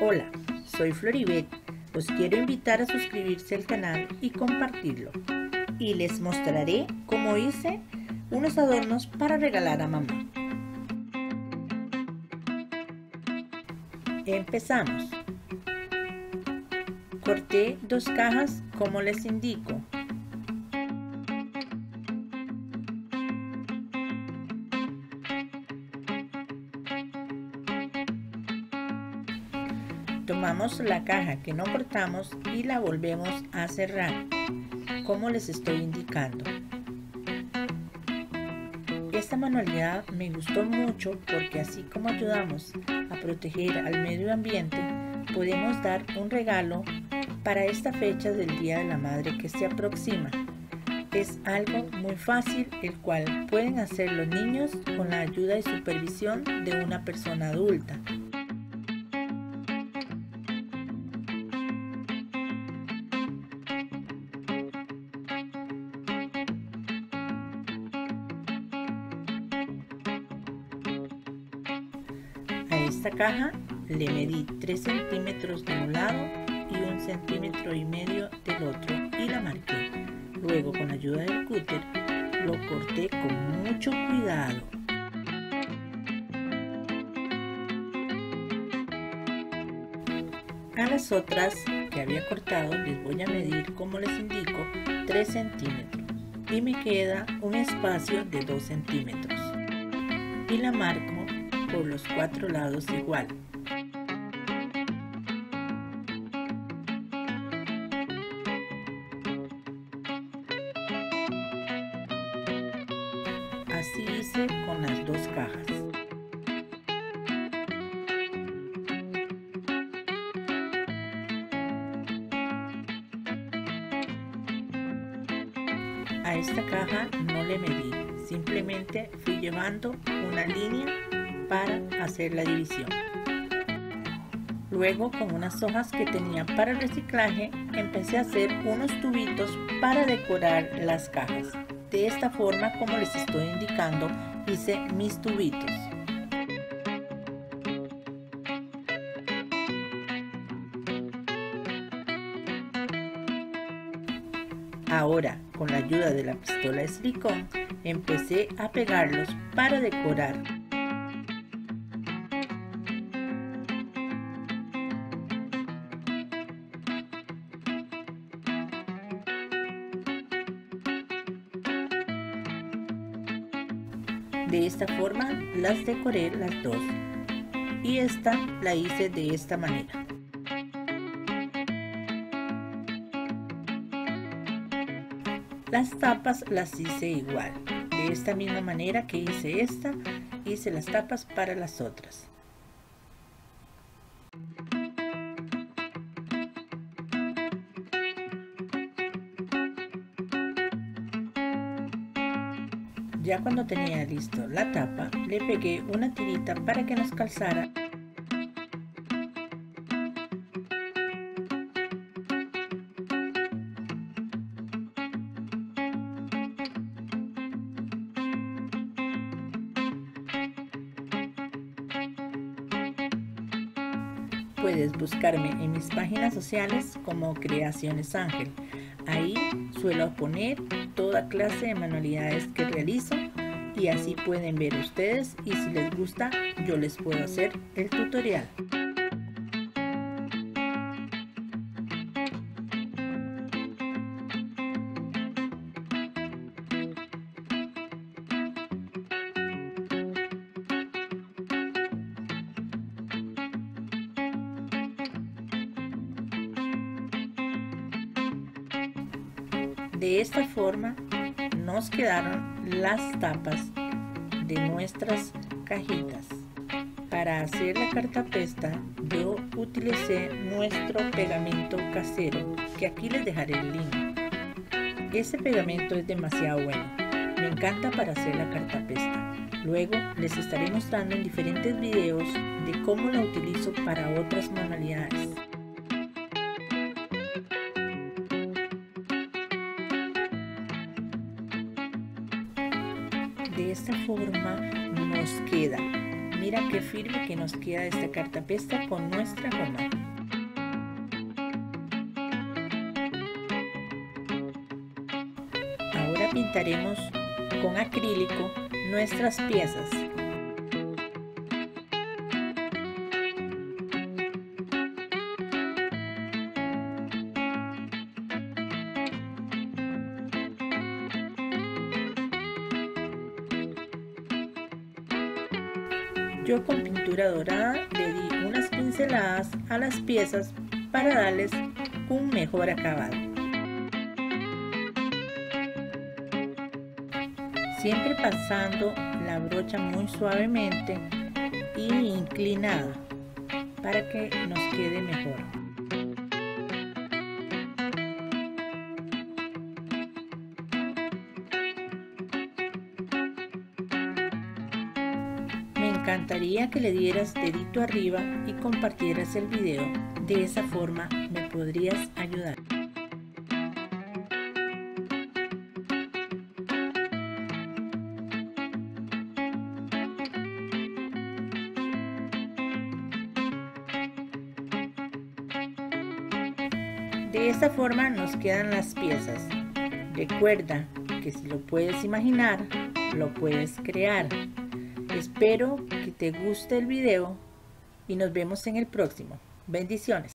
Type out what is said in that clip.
Hola, soy Floribet. Os quiero invitar a suscribirse al canal y compartirlo. Y les mostraré cómo hice unos adornos para regalar a mamá. Empezamos. Corté dos cajas como les indico. Tomamos la caja que no cortamos y la volvemos a cerrar, como les estoy indicando. Esta manualidad me gustó mucho porque así como ayudamos a proteger al medio ambiente, podemos dar un regalo para esta fecha del Día de la Madre que se aproxima. Es algo muy fácil el cual pueden hacer los niños con la ayuda y supervisión de una persona adulta. Esta caja le medí 3 centímetros de un lado y un centímetro y medio del otro y la marqué. Luego con la ayuda del cúter lo corté con mucho cuidado. A las otras que había cortado les voy a medir como les indico 3 centímetros y me queda un espacio de 2 centímetros y la marco por los cuatro lados igual. Así hice con las dos cajas. A esta caja no le medí, simplemente fui llevando una línea para hacer la división. Luego con unas hojas que tenía para el reciclaje empecé a hacer unos tubitos para decorar las cajas. De esta forma como les estoy indicando hice mis tubitos. Ahora, con la ayuda de la pistola de silicón, empecé a pegarlos para decorar. De esta forma las decoré las dos y esta la hice de esta manera. Las tapas las hice igual, de esta misma manera que hice esta, hice las tapas para las otras. Ya cuando tenía listo la tapa, le pegué una tirita para que nos calzara Puedes buscarme en mis páginas sociales como Creaciones Ángel. Ahí suelo poner toda clase de manualidades que realizo y así pueden ver ustedes y si les gusta yo les puedo hacer el tutorial. De esta forma nos quedaron las tapas de nuestras cajitas. Para hacer la cartapesta yo utilicé nuestro pegamento casero que aquí les dejaré el link. Ese pegamento es demasiado bueno. Me encanta para hacer la cartapesta. Luego les estaré mostrando en diferentes videos de cómo la utilizo para otras manualidades. de esta forma nos queda. Mira qué firme que nos queda esta cartapesta con nuestra goma. Ahora pintaremos con acrílico nuestras piezas Yo con pintura dorada le di unas pinceladas a las piezas para darles un mejor acabado. Siempre pasando la brocha muy suavemente y inclinada para que nos quede mejor. Encantaría que le dieras dedito arriba y compartieras el video. De esa forma me podrías ayudar. De esta forma nos quedan las piezas. Recuerda que si lo puedes imaginar, lo puedes crear. Espero que te guste el video y nos vemos en el próximo. Bendiciones.